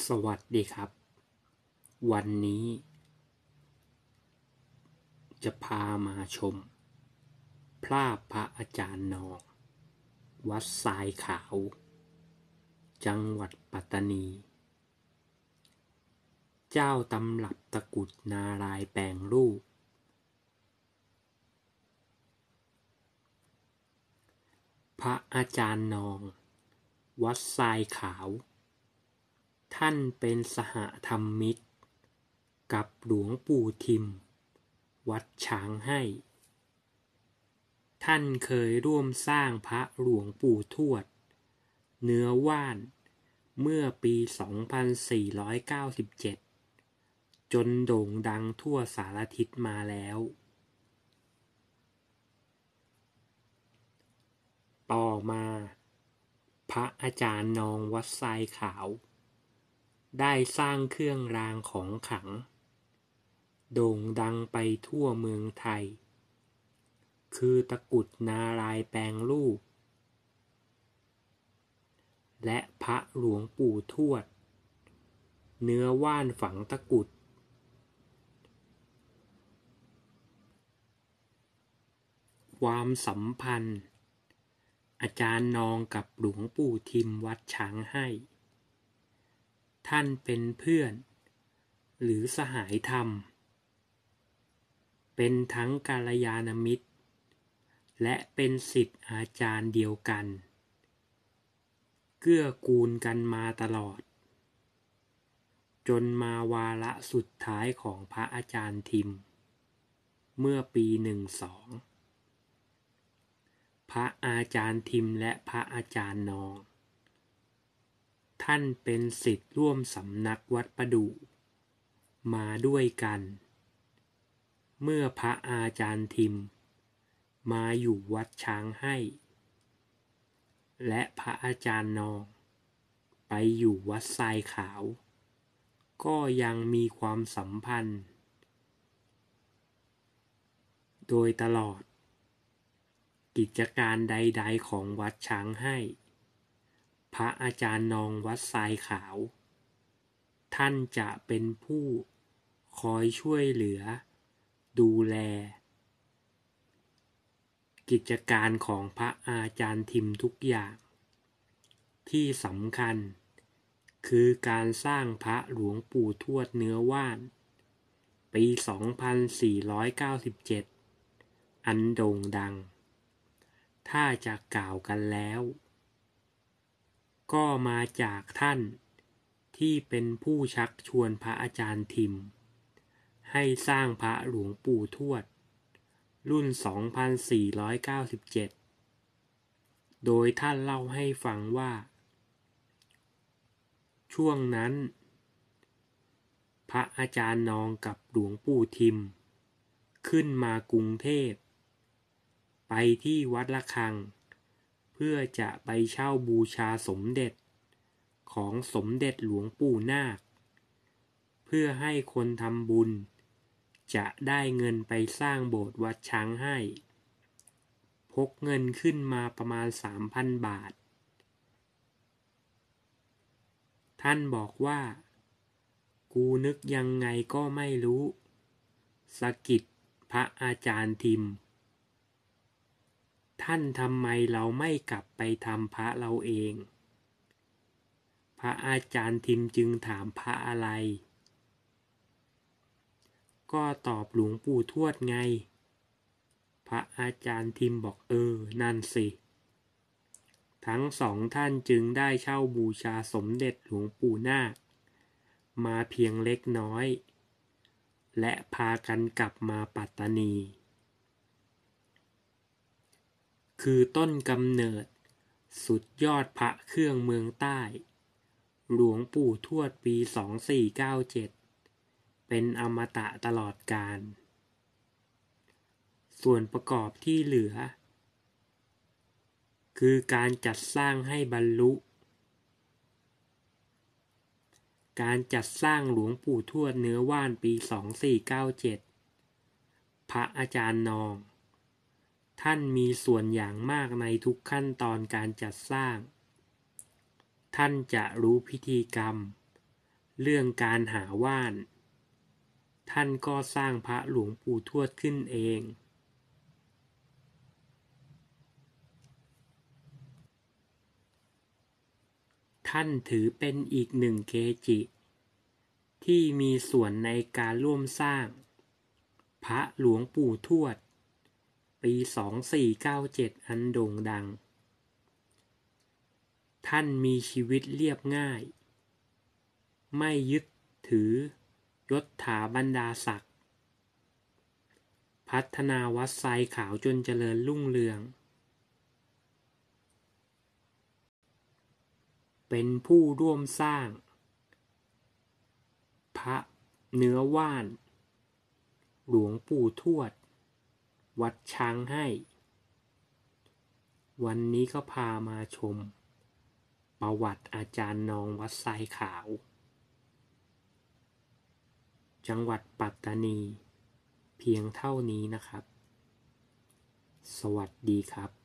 สวัสดีครับ วันนี้ จะพามาชม พระพระอาจารย์นอง วัดทรายขาว จังหวัดปัตตานี เจ้าตำรับตะกุดนารายแปลงรูป พระอาจารย์นอง วัดทรายขาว ท่านเป็นสหธรรมิกกับหลวงปู่ทิม วัดช้างให้ ท่านเคยร่วมสร้างพระหลวงปู่ทวด เนื้อว่านเมื่อปี 2497 จนโด่งดังทั่วสารทิศมาแล้ว ต่อมา พระอาจารย์นองวัดทรายขาว ได้สร้างเครื่องรางของขลัง โด่งดังไปทั่วเมืองไทย คือตะกุดนารายแปลงรูป และพระหลวงปู่ทวด เนื้อว่านฝังตะกุดความสัมพันธ์ อาจารย์นองกับหลวงปู่ทิมวัดช้างให้ ท่านเป็นเพื่อน หรือสหายธรรม เป็นทั้งกาลยานมิตร และเป็นสิทธิอาจารย์เดียวกัน เกื้อกูลกันมาตลอด จนมาวาระสุดท้ายของพระอาจารย์ทิม เมื่อปีหนึ่งสองพระอาจารย์ทิมและพระอาจารย์นอง ท่านเป็นสิทธิ์ร่วมสำนักวัดประดู มาด้วยกัน เมื่อพระอาจารย์ทิม มาอยู่วัดช้างให้ และพระอาจารย์นอง ไปอยู่วัดทรายขาว ก็ยังมีความสัมพันธ์ โดยตลอด กิจการใด ๆของวัดช้างให้ พระอาจารย์นองวัดทรายขาว ท่านจะเป็นผู้คอยช่วยเหลือ ดูแล กิจการของพระอาจารย์ทิมทุกอย่าง ที่สำคัญ คือการสร้างพระหลวงปู่ทวดเนื้อว่าน ปี 2497 อันโด่งดัง ถ้าจะกล่าวกันแล้ว ก็มาจากท่าน ที่เป็นผู้ชักชวนพระอาจารย์ทิม ให้สร้างพระหลวงปู่ทวด รุ่น 2497 โดยท่านเล่าให้ฟังว่า ช่วงนั้น พระอาจารย์นองกับหลวงปู่ทิม ขึ้นมากรุงเทพ ไปที่วัดละคัง พื่อจะไปเช่าบูชาสมเด็จ ของสมเด็จหลวงปู่นาค เพื่อให้คนทำบุญ จะได้เงินไปสร้างโบสถ์วัดช้างให้ พกเงินขึ้นมาประมาณสามพันบาท ท่านบอกว่า กูนึกยังไงก็ไม่รู้ สกิดพระอาจารย์ทิม ท่านทำไมเราไม่กลับไปทำพระเราเอง พระอาจารย์ทิมจึงถามพระอะไร ก็ตอบหลวงปู่ทวดไง พระอาจารย์ทิมบอกเออ นั่นสิ ทั้งสองท่านจึงได้เช่าบูชาสมเด็จหลวงปู่นาค มาเพียงเล็กน้อย และพากันกลับมาปัตตานี คือต้นกำเนิด สุดยอดพระเครื่องเมืองใต้ หลวงปู่ทวดปี 2497 เป็นอมตะตลอดกาลส่วนประกอบที่เหลือ คือการจัดสร้างให้บรรลุ การจัดสร้างหลวงปู่ทวดเนื้อว่านปี 2497 พระอาจารย์นอง ท่านมีส่วนอย่างมากในทุกขั้นตอนการจัดสร้าง ท่านจะรู้พิธีกรรม เรื่องการหาว่าน ท่านก็สร้างพระหลวงปู่ทวดขึ้นเอง ท่านถือเป็นอีกหนึ่งเกจิ ที่มีส่วนในการร่วมสร้าง พระหลวงปู่ทวด ปี 2497 อันโด่งดัง ท่านมีชีวิตเรียบง่าย ไม่ยึดถือยศถาบรรดาศักดิ์ พัฒนาวัดไซขาวจนเจริญรุ่งเรือง เป็นผู้ร่วมสร้าง พระเนื้อว่าน หลวงปู่ทวด วัดช้างให้ วันนี้ก็พามาชม ประวัติอาจารย์นองวัดไซขาว จังหวัดปัตตานี เพียงเท่านี้นะครับ สวัสดีครับ